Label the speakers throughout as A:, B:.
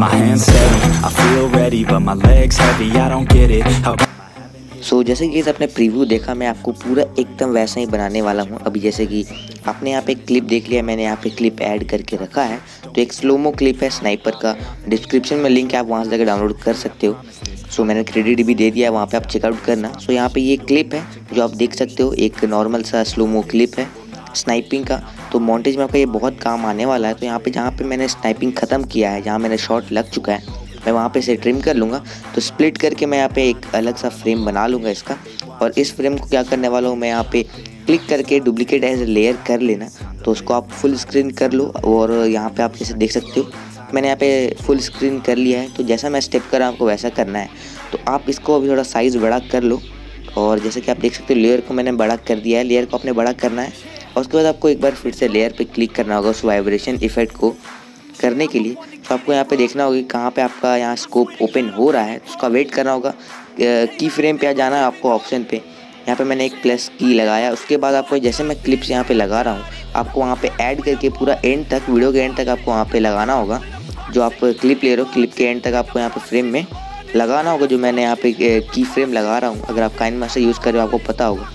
A: My hands steady, I feel ready, but my legs heavy. I don't get it. How
B: so so, जैसे कि आपने preview देखा मैं आपको पूरा एकदम वैसा ही बनाने वाला हूँ। अभी जैसे कि आपने यहाँ पे क्लिप देख लिया मैंने यहाँ पे क्लिप ऐड करके रखा है। तो एक स्लोमो क्लिप है स्नाइपर का। डिस्क्रिप्शन में लिंक है आप वहाँ से जाकर डाउनलोड कर सकते हो। सो मैंने क्रेडिट भी दे दिया है वहाँ पे आप चेकआउट करना। सो यहाँ पे ये क्लिप है जो आप देख सकते हो एक नॉर्मल सा स्लोमो क्लिप है। स्नाइपिंग का। तो मॉन्टेज में आपका ये बहुत काम आने वाला है तो यहाँ पे जहाँ पे मैंने स्नाइपिंग ख़त्म किया है, जहाँ मैंने शॉट लग चुका है, मैं वहाँ पे इसे ट्रिम कर लूँगा। तो स्प्लिट करके मैं यहाँ पे एक अलग सा फ्रेम बना लूँगा इसका। और इस फ्रेम को क्या करने वाला हूँ, मैं यहाँ पे क्लिक करके डुप्लीकेट एज लेयर कर लेना। तो उसको आप फुल स्क्रीन कर लो, और यहाँ पे आप जैसे देख सकते हो, मैंने यहाँ पे फुल स्क्रीन कर लिया है। तो जैसा मैं स्टेप कर रहा हूँ, आपको वैसा करना है। तो आप इसको अभी थोड़ा साइज़ बड़ा कर लो, और जैसे कि आप देख सकते हो लेयर को मैंने बड़ा कर दिया है। लेयर को आपने बड़ा करना है और उसके बाद आपको एक बार फिर से लेयर पे क्लिक करना होगा उस वाइब्रेशन इफ़ेक्ट को करने के लिए। तो आपको यहाँ पे देखना होगा कि कहाँ पे आपका यहाँ स्कोप ओपन हो रहा है। उसका वेट करना होगा। की फ्रेम पे जाना है आपको ऑप्शन पे। यहाँ पे मैंने एक प्लस की लगाया। उसके बाद आपको जैसे मैं क्लिप्स यहाँ पे लगा रहा हूँ, आपको वहाँ पे ऐड करके पूरा एंड तक वीडियो के एंड तक आपको वहाँ पे लगाना होगा। जो आप क्लिप ले रहे हो क्लिप के एंड तक आपको यहाँ पे फ्रेम में लगाना होगा, जो मैंने यहाँ पे की फ्रेम लगा रहा हूँ। अगर आप काइन मास्टर यूज़ कर रहे हो, आपको पता होगा।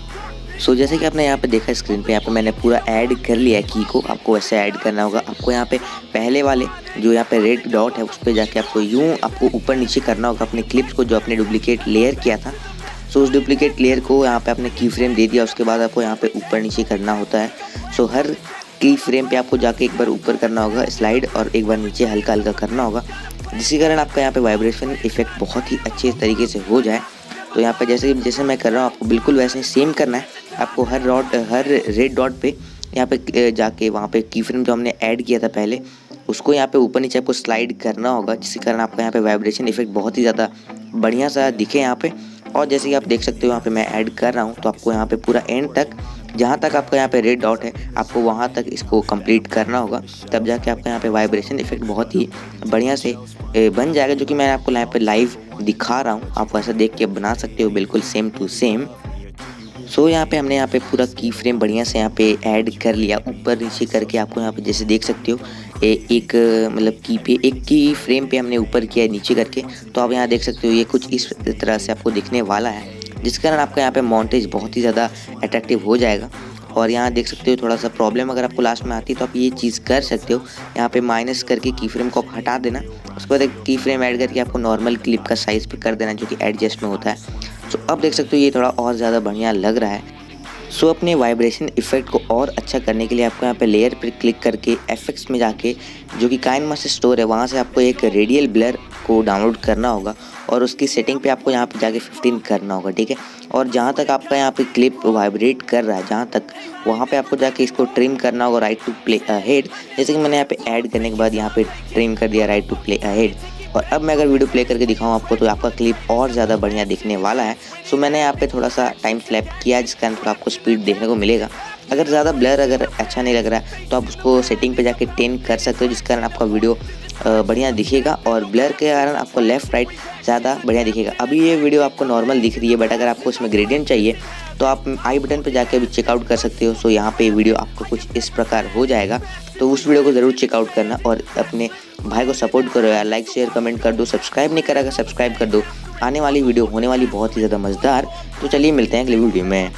B: सो so, जैसे कि आपने यहाँ पे देखा स्क्रीन पे यहाँ पे मैंने पूरा ऐड कर लिया है की। को आपको वैसे ऐड करना होगा। आपको यहाँ पे पहले वाले जो यहाँ पे रेड डॉट है उस पर जाके आपको यूँ आपको ऊपर नीचे करना होगा अपने क्लिप्स को जो आपने डुप्लीकेट लेयर किया था। सो so, उस डुप्लीकेट लेयर को यहाँ पे आपने की फ्रेम दे दिया। उसके बाद आपको यहाँ पे ऊपर नीचे करना होता है। सो so, हर की फ्रेम पे आपको जाके एक बार ऊपर करना होगा स्लाइड और एक बार नीचे हल्का हल्का करना होगा। जिसके कारण आपका यहाँ पे वाइब्रेशन इफ़ेक्ट बहुत ही अच्छे तरीके से हो जाए। तो यहाँ पर जैसे जैसे मैं कर रहा हूँ, आपको बिल्कुल वैसे सेम करना है। आपको हर डॉट हर रेड डॉट पे यहाँ पे जाके वहाँ पे की फ्रेम जो हमने ऐड किया था पहले, उसको यहाँ पे ऊपर नीचे आपको स्लाइड करना होगा, जिसके कारण आपका यहाँ पे वाइब्रेशन इफ़ेक्ट बहुत ही ज़्यादा बढ़िया सा दिखे यहाँ पे। और जैसे कि आप देख सकते हो, यहाँ पे मैं ऐड कर रहा हूँ तो आपको यहाँ पे पूरा एंड तक जहाँ तक आपका यहाँ पे रेड डॉट है आपको वहाँ तक इसको कंप्लीट करना होगा तब जाके आपका यहाँ पे वाइब्रेशन इफ़ेक्ट बहुत ही बढ़िया से बन जाएगा जो कि मैं आपको यहाँ पे लाइव दिखा रहा हूँ। आप वैसा देख के बना सकते हो बिल्कुल same to same so so, यहाँ पे हमने यहाँ पे पूरा की फ्रेम बढ़िया से यहाँ पे ऐड कर लिया ऊपर नीचे करके आपको यहाँ पे जैसे देख सकते हो ए, एक मतलब की पे एक की फ्रेम पे हमने ऊपर किया नीचे करके। तो आप यहाँ देख सकते हो ये कुछ इस तरह से आपको दिखने वाला है। जिस कारण आपका यहाँ पे माउंटेज बहुत ही ज़्यादा अट्रैक्टिव हो जाएगा। और यहाँ देख सकते हो थोड़ा सा प्रॉब्लम अगर आपको लास्ट में आती है तो आप ये चीज़ कर सकते हो। यहाँ पे माइनस करके की फ्रेम को आप हटा देना। उसके बाद एक की फ्रेम ऐड करके आपको नॉर्मल क्लिप का साइज़ पे कर देना, जो कि एडजस्ट में होता है। सो अब देख सकते हो ये थोड़ा और ज़्यादा बढ़िया लग रहा है। सो अपने वाइब्रेशन इफ़ेक्ट को और अच्छा करने के लिए आपको यहाँ पे लेयर पर क्लिक करके एफेक्ट्स में जाके, जो कि काइन मास्टर स्टोर है, वहाँ से आपको एक रेडियल ब्लर को डाउनलोड करना होगा और उसकी सेटिंग पे आपको यहाँ पे जाके 15 करना होगा, ठीक है? और जहाँ तक आपका यहाँ पे क्लिप वाइब्रेट कर रहा है, जहाँ तक, वहाँ पे आपको जाके इसको ट्रिम करना होगा राइट टू प्ले अहेड जैसे कि मैंने यहाँ पे ऐड करने के बाद यहाँ पे ट्रिम कर दिया राइट टू प्ले अहेड और अब मैं अगर वीडियो प्ले करके दिखाऊँ आपको तो आपका क्लिप और ज़्यादा बढ़िया दिखने वाला है। सो मैंने यहाँ पे थोड़ा सा टाइम स्लैप किया, जिसके अंदर आपको स्पीड देखने को मिलेगा। अगर ज़्यादा ब्लर अगर अच्छा नहीं लग रहा है तो आप उसको सेटिंग पे जाके टेन कर सकते हो जिस कारण आपका वीडियो बढ़िया दिखेगा और ब्लर के कारण आपको लेफ़्ट राइट ज़्यादा बढ़िया दिखेगा। अभी ये वीडियो आपको नॉर्मल दिख रही है बट अगर आपको इसमें ग्रेडियंट चाहिए तो आप आई बटन पर जाके अभी चेकआउट कर सकते हो। सो यहाँ पे वीडियो आपको कुछ इस प्रकार हो जाएगा। तो उस वीडियो को ज़रूर चेकआउट करना और अपने भाई को सपोर्ट करो यार। लाइक शेयर कमेंट कर दो। सब्सक्राइब नहीं करा सब्सक्राइब कर दो। आने वाली वीडियो होने वाली बहुत ही ज़्यादा मज़ेदार। तो चलिए मिलते हैं अगले वीडियो में।